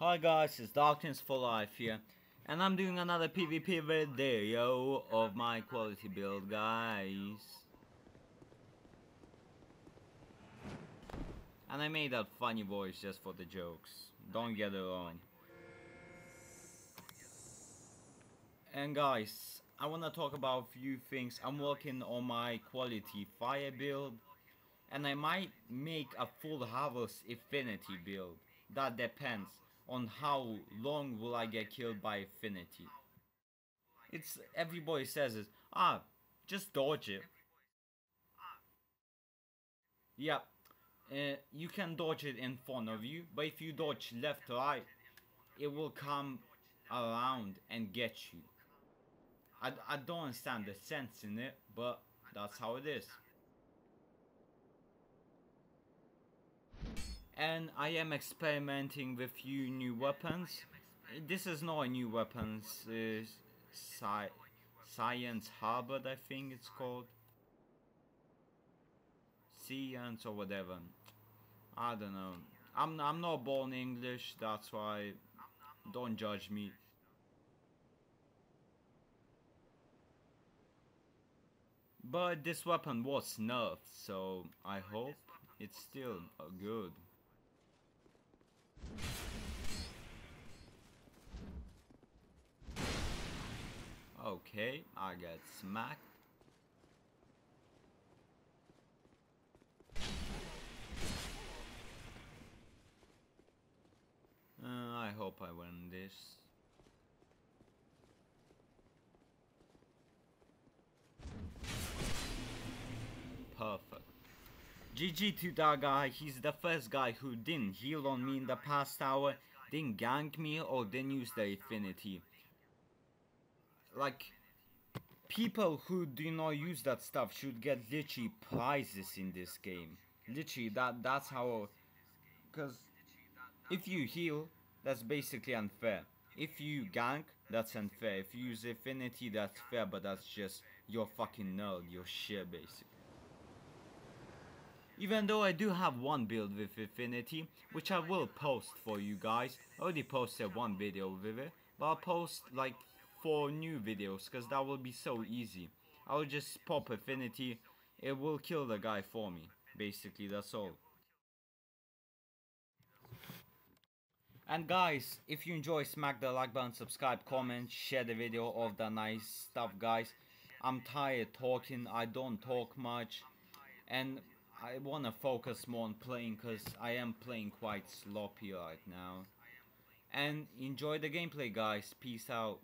Hi guys, it's Darkness for Life here, and I'm doing another PvP video of my quality build, guys. And I made that funny voice just for the jokes, don't get it wrong. And guys, I wanna talk about a few things. I'm working on my quality fire build, and I might make a full harvest affinity build. That depends on how long will I get killed by affinity. It's everybody says it. Ah, just dodge it. Yeah, uh, you can dodge it in front of you, but if you dodge left or right, it will come around and get you. I, I don't understand the sense in it, but that's how it is. And I am experimenting with few new weapons. This is not a new weapons, uh, sci Syan's Halberd I think it's called. Science or whatever. I don't know. I'm, I'm not born English, that's why don't judge me. But this weapon was nerfed, so I hope it's still good. Okay, I get smacked. Uh, I hope I win this. GG to that guy, he's the first guy who didn't heal on me in the past hour, didn't gank me or didn't use the affinity. Like, people who do not use that stuff should get literally prizes in this game. Literally, that that's how... Because if you heal, that's basically unfair. If you gank, that's unfair. If you use affinity, that's fair, but that's just your fucking nerd, your shit basically. Even though I do have one build with Affinity, which I will post for you guys. I already posted one video with it, but I'll post like four new videos, because that will be so easy. I'll just pop Affinity, it will kill the guy for me. Basically, that's all. And guys, if you enjoy, smack the like button, subscribe, comment, share the video of the nice stuff, guys. I'm tired talking, I don't talk much. And I want to focus more on playing because I am playing quite sloppy right now. And enjoy the gameplay guys. Peace out.